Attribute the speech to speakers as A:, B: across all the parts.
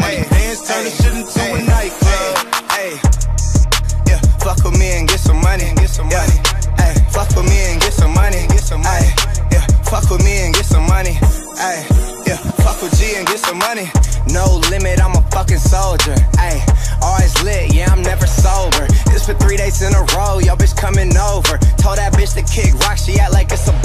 A: Money dance, turn the shit into a nightclub.
B: Hey, yeah, fuck with me and get some money. Get some money. Hey, fuck with me and get some money. Get some money. Yeah, fuck with me and get some money. Hey, yeah, fuck with G and get some money. No limit, I'm a fucking soldier. Hey, always lit, yeah, I'm never sober. This for three days in a row, yo bitch coming over. Told that bitch to kick rock, she act like it's a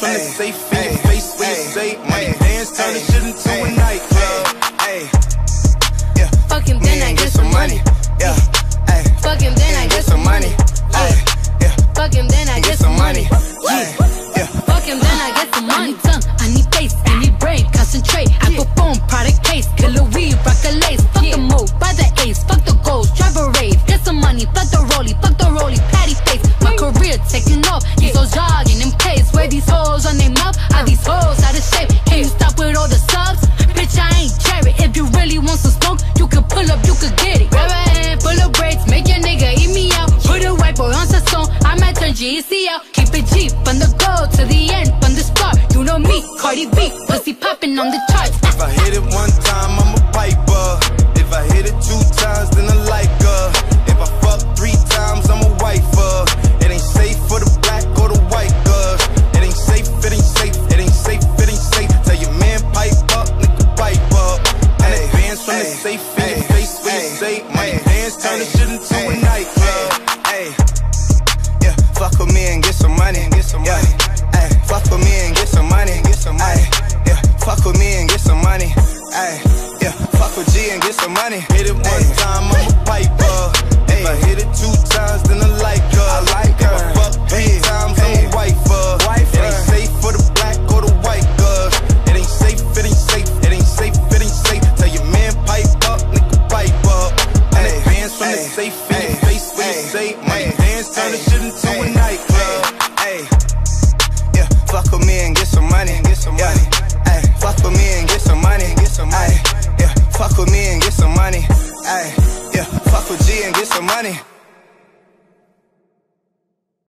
A: from the
B: hey,
A: safe in your
B: hey,
A: face when you
B: hey,
A: say money dance, turn the
B: hey,
A: shit into a
B: hey,
A: nightclub.
B: Hey, yeah,
C: Fuck him, then I get some money.
B: Yeah, hey,
C: Fuck him, then I get some money.
B: Hey, yeah,
C: Fuck him, then I
B: get
C: get
B: some
C: some money.
B: money. Yeah.
C: Fuck mm, him, mm, then I get some
D: I
C: money.
D: need tongue, I need face, I need brain, concentrate. Apple phone, product case, killer weed, rock on the charts.
A: If I hit it one time, I'm a piper. If I hit it two times, then I like her. If I fuck three times, I'm a wifer. It ain't safe for the black or the white girl. It ain't safe, it ain't safe, it ain't safe, it ain't safe. Tell your man pipe up, nigga pipe up. And
B: Hey,
A: advance from the safe in your face when you
B: hey,
A: say money
B: hey,
A: dance, turn the shit into a nightclub.
B: Hey, yeah, fuck with me and get some money. Get some money. Hey, fuck with me and get some money. Get some money. Yeah, fuck with me and get some money. Hey, yeah, fuck with G and get some money.
A: Hit it one
B: Hey.
A: time, I'm a piper. If I hit it two times, then I like her.
B: I like
A: If I
B: her.
A: fuck three
B: Hey,
A: times. I'm a wifer.
B: Wifer.
A: It ain't safe for the black or the white girl. It ain't safe, it ain't safe, it ain't safe, it ain't safe. Tell your man pipe up, nigga pipe up. And
B: Hey,
A: advance from the safe in your face when you say money dance, turn the shit into a nightclub.
B: Hey, yeah, fuck with me and get some money. Get some money. Fuck with me and get some money. Get some money. Yeah, fuck with me and get some money. Hey, yeah, fuck with G and get some money.